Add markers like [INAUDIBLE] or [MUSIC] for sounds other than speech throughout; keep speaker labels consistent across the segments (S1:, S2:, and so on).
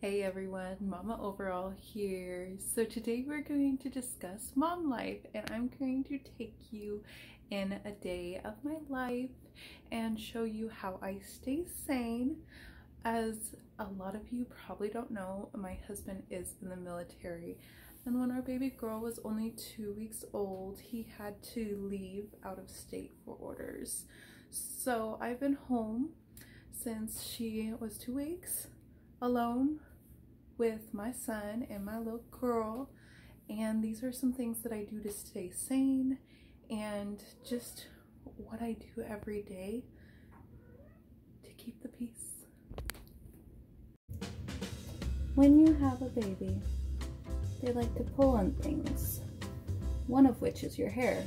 S1: Hey everyone, Mama Overall here. So today we're going to discuss mom life and I'm going to take you in a day of my life and show you how I stay sane. As a lot of you probably don't know, my husband is in the military and when our baby girl was only two weeks old, he had to leave out of state for orders. So I've been home since she was two weeks alone with my son and my little girl and these are some things that I do to stay sane and just what I do every day to keep the peace. When you have a baby, they like to pull on things, one of which is your hair.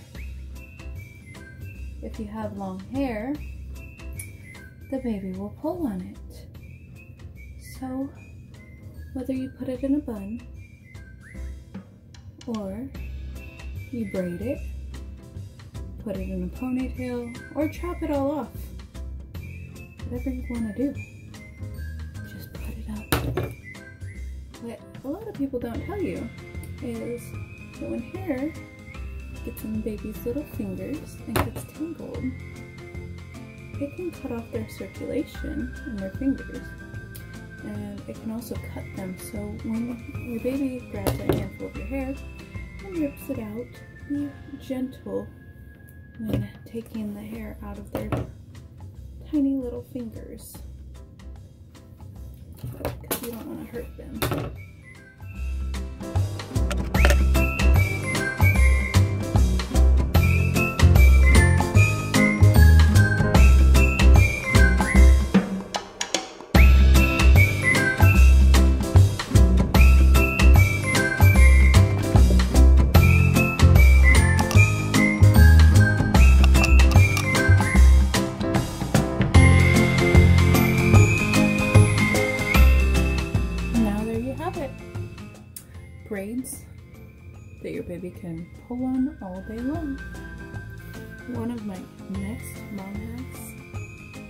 S1: If you have long hair, the baby will pull on it. So whether you put it in a bun or you braid it, put it in a ponytail, or chop it all off. Whatever you want to do, just put it up. What a lot of people don't tell you is that when hair gets in baby's little fingers and gets tangled, it can cut off their circulation in their fingers and it can also cut them. So when your baby grabs a handful of your hair and rips it out, be gentle when taking the hair out of their tiny little fingers because you don't want to hurt them. Can pull on all day long. One of my next mom hacks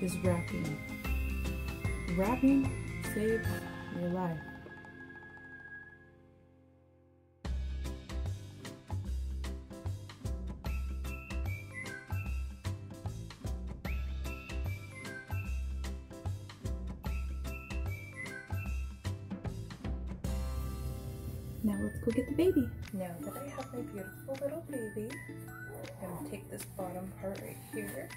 S1: is wrapping. Wrapping saves your life. Now let's go get the baby. Now that I have my beautiful little baby, I'm gonna take this bottom part right here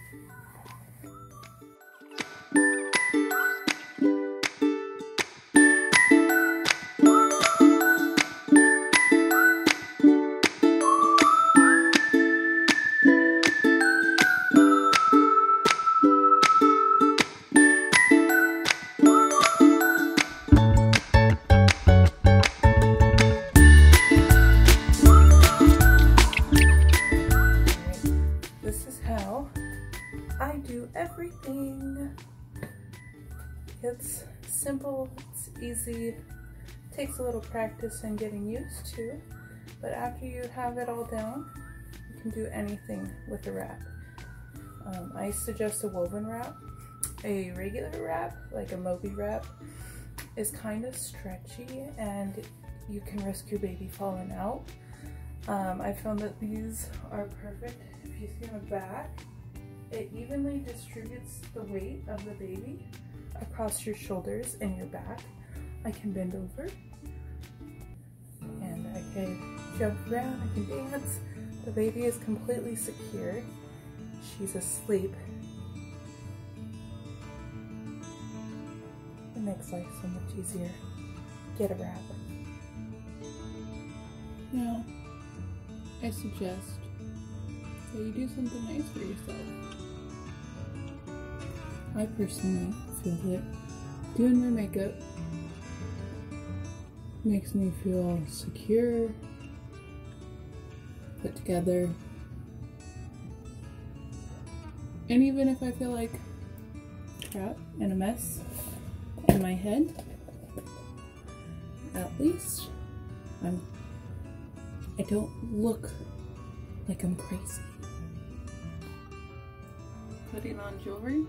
S1: little practice and getting used to, but after you have it all down, you can do anything with a wrap. Um, I suggest a woven wrap. A regular wrap, like a Moby wrap, is kind of stretchy and you can risk your baby falling out. Um, I found that these are perfect if you see on the back it evenly distributes the weight of the baby across your shoulders and your back. I can bend over I can jump around, I can dance. The baby is completely secure. She's asleep. It makes life so much easier. Get a wrap. Now, I suggest that you do something nice for yourself. I personally feel that doing my makeup makes me feel secure, put together, and even if I feel like crap and a mess in my head, at least I'm I don't look like I'm crazy. Putting on jewelry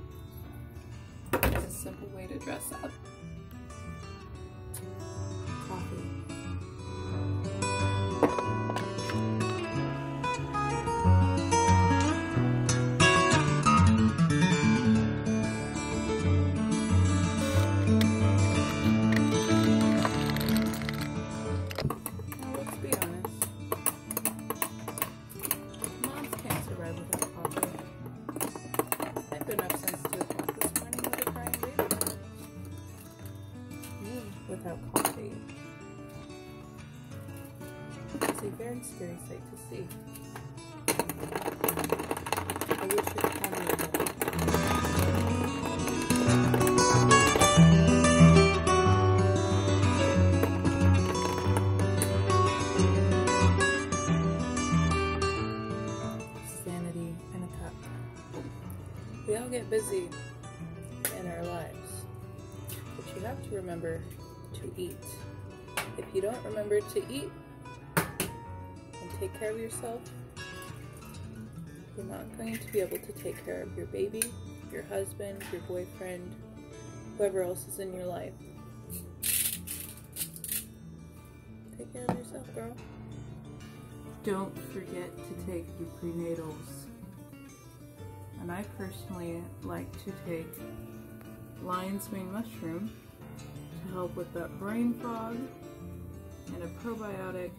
S1: is a simple way to dress up. Without coffee. It's a very scary sight to see. I wish it Sanity in a cup. We all get busy in our lives, but you have to remember to eat. If you don't remember to eat and take care of yourself, you're not going to be able to take care of your baby, your husband, your boyfriend, whoever else is in your life. Take care of yourself, girl. Don't forget to take your prenatals. And I personally like to take lion's mane mushroom help with that brain fog and a probiotic,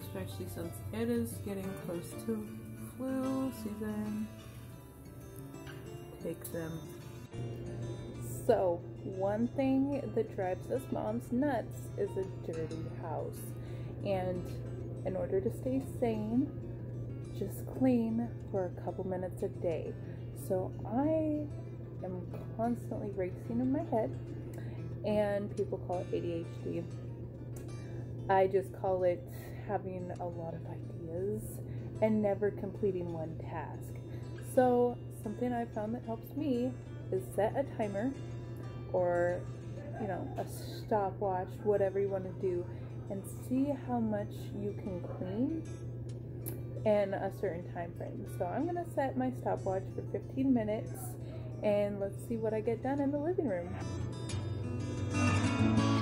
S1: especially since it is getting close to flu season. Take them. So, one thing that drives us moms nuts is a dirty house. And in order to stay sane, just clean for a couple minutes a day. So I am constantly racing in my head, and people call it ADHD. I just call it having a lot of ideas and never completing one task. So, something I found that helps me is set a timer or, you know, a stopwatch, whatever you want to do, and see how much you can clean in a certain time frame. So I'm going to set my stopwatch for 15 minutes and let's see what I get done in the living room. A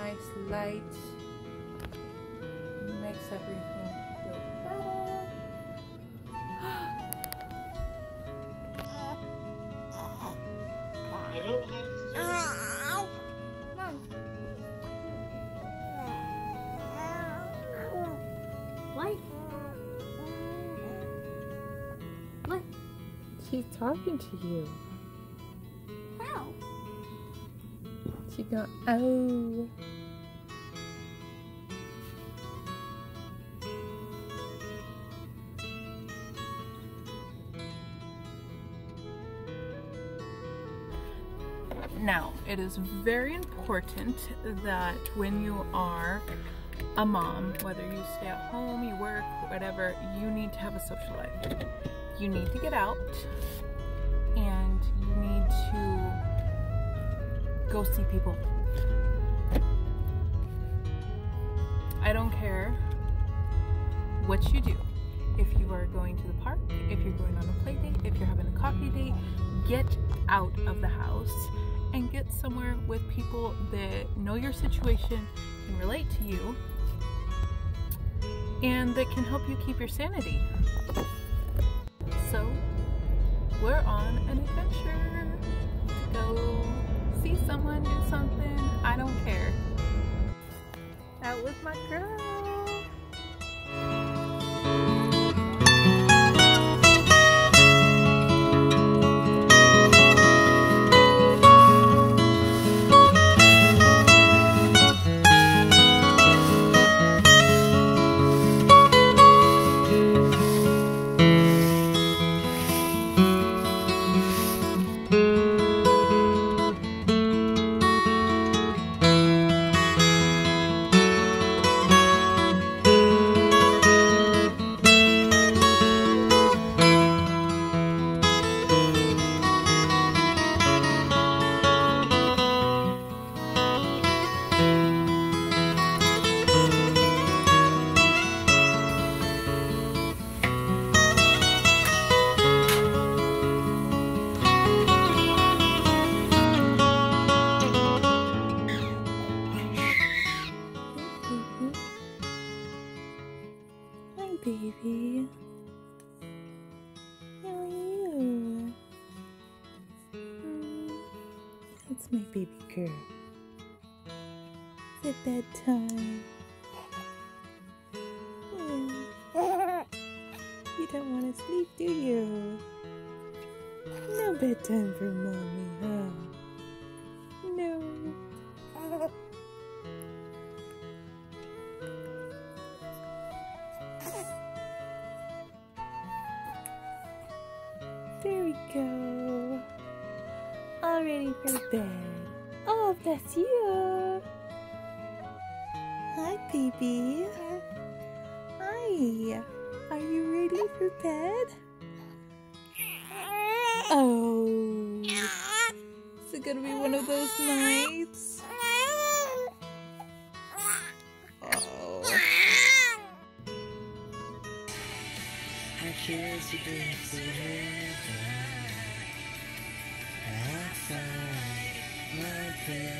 S1: nice light. Makes everything feel better.
S2: What? What?
S3: She's talking to you. She oh.
S1: Now, it is very important that when you are a mom, whether you stay at home, you work, whatever, you need to have a social life. You need to get out go see people. I don't care what you do. If you are going to the park, if you're going on a play date, if you're having a coffee date, get out of the house and get somewhere with people that know your situation, can relate to you, and that can help you keep your sanity. So, we're on an adventure to go see someone, do something. I don't care. Out with my girl. My baby girl. Is it bedtime? Mm. [LAUGHS] You don't want to sleep, do you? No bedtime for mommy, huh? No. [LAUGHS] There we go. All ready for bed. Oh, bless you. Hi, baby. Hi. Are you ready for bed? Oh. Is it gonna be one of those nights? Oh.
S4: I kiss you my